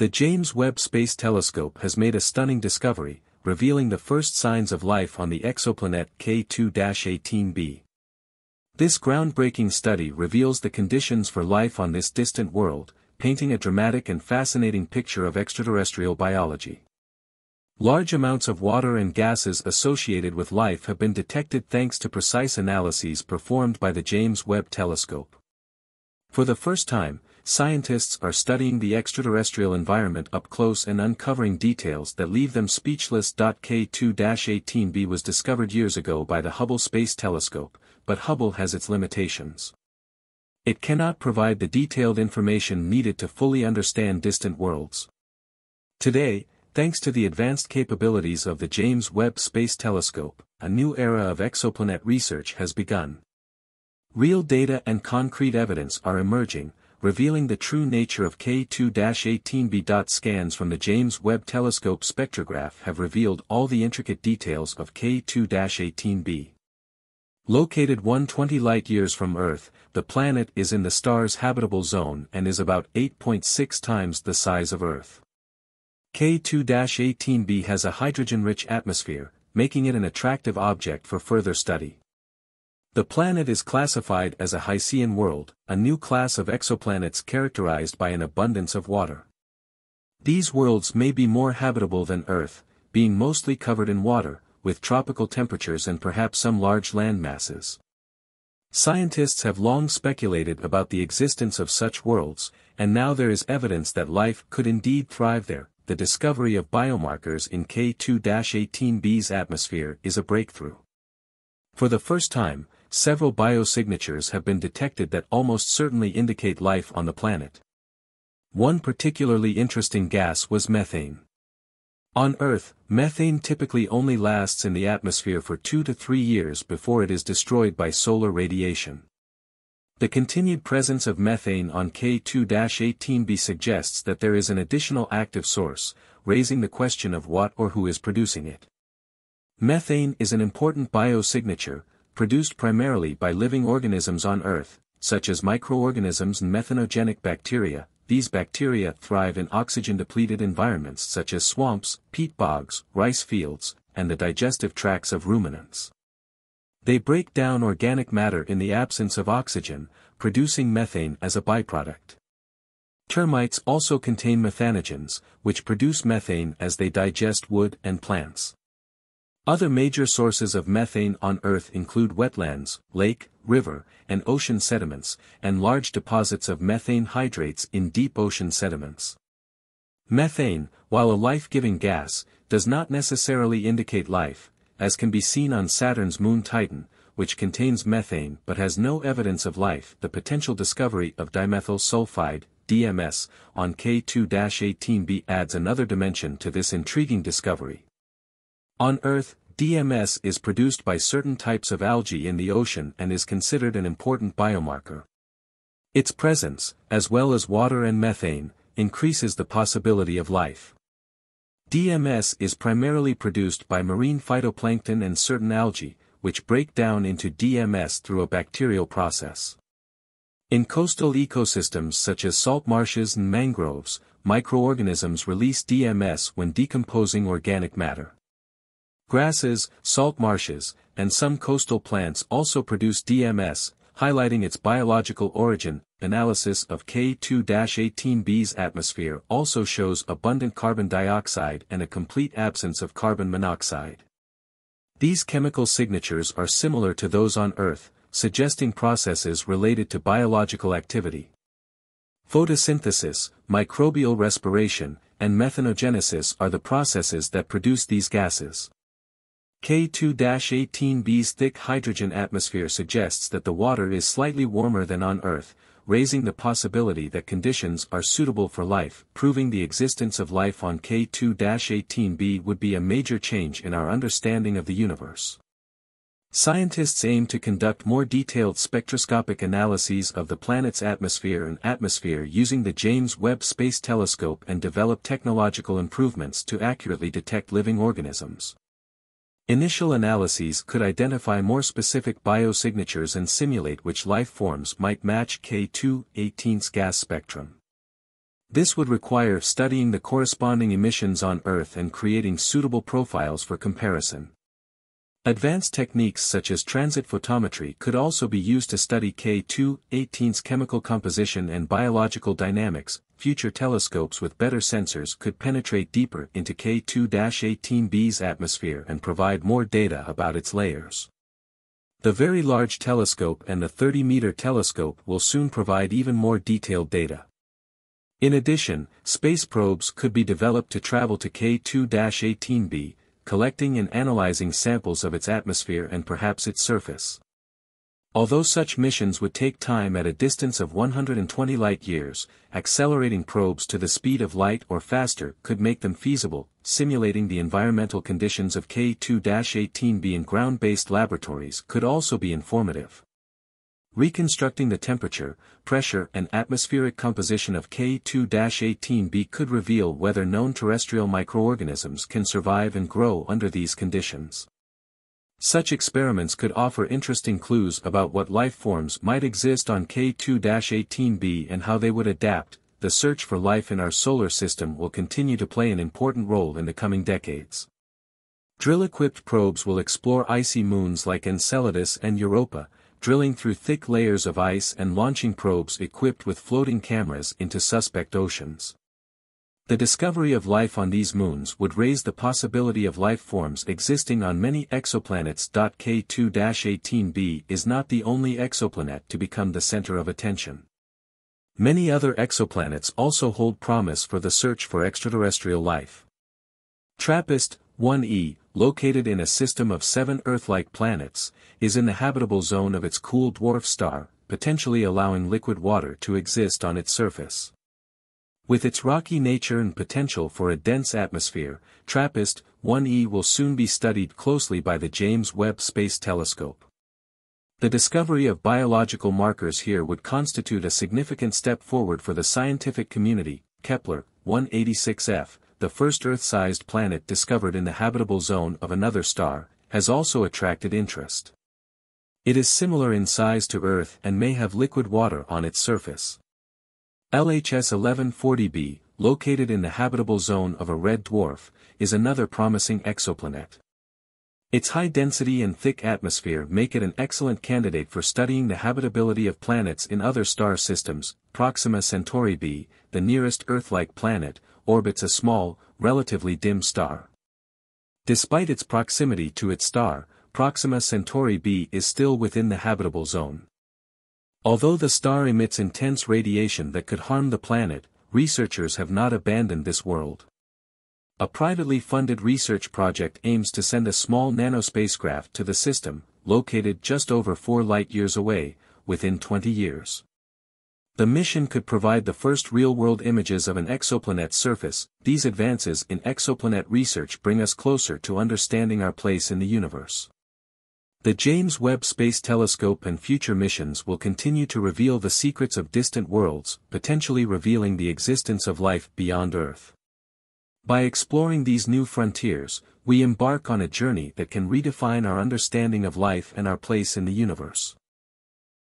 The James Webb Space Telescope has made a stunning discovery, revealing the first signs of life on the exoplanet K2-18b. This groundbreaking study reveals the conditions for life on this distant world, painting a dramatic and fascinating picture of extraterrestrial biology. Large amounts of water and gases associated with life have been detected thanks to precise analyses performed by the James Webb Telescope. For the first time, scientists are studying the extraterrestrial environment up close and uncovering details that leave them speechless. K2-18b was discovered years ago by the Hubble Space Telescope, but Hubble has its limitations. It cannot provide the detailed information needed to fully understand distant worlds. Today, Thanks to the advanced capabilities of the James Webb Space Telescope, a new era of exoplanet research has begun. Real data and concrete evidence are emerging, revealing the true nature of K2-18b. Scans from the James Webb Telescope spectrograph have revealed all the intricate details of K2-18b. Located 120 light-years from Earth, the planet is in the star's habitable zone and is about 8.6 times the size of Earth. K2-18b has a hydrogen-rich atmosphere, making it an attractive object for further study. The planet is classified as a Hycean world, a new class of exoplanets characterized by an abundance of water. These worlds may be more habitable than Earth, being mostly covered in water, with tropical temperatures and perhaps some large land masses. Scientists have long speculated about the existence of such worlds, and now there is evidence that life could indeed thrive there, the discovery of biomarkers in K2-18b's atmosphere is a breakthrough. For the first time, several biosignatures have been detected that almost certainly indicate life on the planet. One particularly interesting gas was methane. On Earth, methane typically only lasts in the atmosphere for two to three years before it is destroyed by solar radiation. The continued presence of methane on K2-18b suggests that there is an additional active source, raising the question of what or who is producing it. Methane is an important biosignature, produced primarily by living organisms on Earth, such as microorganisms and methanogenic bacteria. These bacteria thrive in oxygen-depleted environments such as swamps, peat bogs, rice fields, and the digestive tracts of ruminants. They break down organic matter in the absence of oxygen, producing methane as a byproduct. Termites also contain methanogens, which produce methane as they digest wood and plants. Other major sources of methane on Earth include wetlands, lake, river, and ocean sediments, and large deposits of methane hydrates in deep ocean sediments. Methane, while a life-giving gas, does not necessarily indicate life, as can be seen on Saturn's moon Titan, which contains methane but has no evidence of life. The potential discovery of dimethyl sulfide, DMS, on K2-18b adds another dimension to this intriguing discovery. On Earth, DMS is produced by certain types of algae in the ocean and is considered an important biomarker. Its presence, as well as water and methane, increases the possibility of life. DMS is primarily produced by marine phytoplankton and certain algae, which break down into DMS through a bacterial process. In coastal ecosystems such as salt marshes and mangroves, microorganisms release DMS when decomposing organic matter. Grasses, salt marshes, and some coastal plants also produce DMS, highlighting its biological origin, analysis of K2-18b's atmosphere also shows abundant carbon dioxide and a complete absence of carbon monoxide. These chemical signatures are similar to those on Earth, suggesting processes related to biological activity. Photosynthesis, microbial respiration, and methanogenesis are the processes that produce these gases. K2-18b's thick hydrogen atmosphere suggests that the water is slightly warmer than on Earth, raising the possibility that conditions are suitable for life. Proving the existence of life on K2-18b would be a major change in our understanding of the universe. Scientists aim to conduct more detailed spectroscopic analyses of the planet's atmosphere and atmosphere using the James Webb Space Telescope and develop technological improvements to accurately detect living organisms. Initial analyses could identify more specific biosignatures and simulate which life forms might match K2-18's gas spectrum. This would require studying the corresponding emissions on Earth and creating suitable profiles for comparison. Advanced techniques such as transit photometry could also be used to study K2-18's chemical composition and biological dynamics. Future telescopes with better sensors could penetrate deeper into K2-18b's atmosphere and provide more data about its layers. The Very Large Telescope and the 30-meter telescope will soon provide even more detailed data. In addition, space probes could be developed to travel to K2-18b, collecting and analyzing samples of its atmosphere and perhaps its surface. Although such missions would take time at a distance of 120 light-years, accelerating probes to the speed of light or faster could make them feasible, simulating the environmental conditions of K2-18b in ground-based laboratories could also be informative. Reconstructing the temperature, pressure and atmospheric composition of K2-18b could reveal whether known terrestrial microorganisms can survive and grow under these conditions. Such experiments could offer interesting clues about what life forms might exist on K2-18b and how they would adapt. The search for life in our solar system will continue to play an important role in the coming decades. Drill-equipped probes will explore icy moons like Enceladus and Europa, drilling through thick layers of ice and launching probes equipped with floating cameras into suspect oceans. The discovery of life on these moons would raise the possibility of life forms existing on many exoplanets. K2-18b is not the only exoplanet to become the center of attention. Many other exoplanets also hold promise for the search for extraterrestrial life. TRAPPIST, 1e, located in a system of seven Earth-like planets, is in the habitable zone of its cool dwarf star, potentially allowing liquid water to exist on its surface. With its rocky nature and potential for a dense atmosphere, TRAPPIST-1e will soon be studied closely by the James Webb Space Telescope. The discovery of biological markers here would constitute a significant step forward for the scientific community, Kepler, 186f, the first Earth-sized planet discovered in the habitable zone of another star, has also attracted interest. It is similar in size to Earth and may have liquid water on its surface. LHS 1140b, located in the habitable zone of a red dwarf, is another promising exoplanet. Its high density and thick atmosphere make it an excellent candidate for studying the habitability of planets in other star systems. Proxima Centauri b, the nearest Earth-like planet, orbits a small, relatively dim star. Despite its proximity to its star, Proxima Centauri b is still within the habitable zone. Although the star emits intense radiation that could harm the planet, researchers have not abandoned this world. A privately funded research project aims to send a small nanospacecraft to the system, located just over 4 light-years away, within 20 years. The mission could provide the first real-world images of an exoplanet's surface, these advances in exoplanet research bring us closer to understanding our place in the universe. The James Webb Space Telescope and future missions will continue to reveal the secrets of distant worlds, potentially revealing the existence of life beyond Earth. By exploring these new frontiers, we embark on a journey that can redefine our understanding of life and our place in the universe.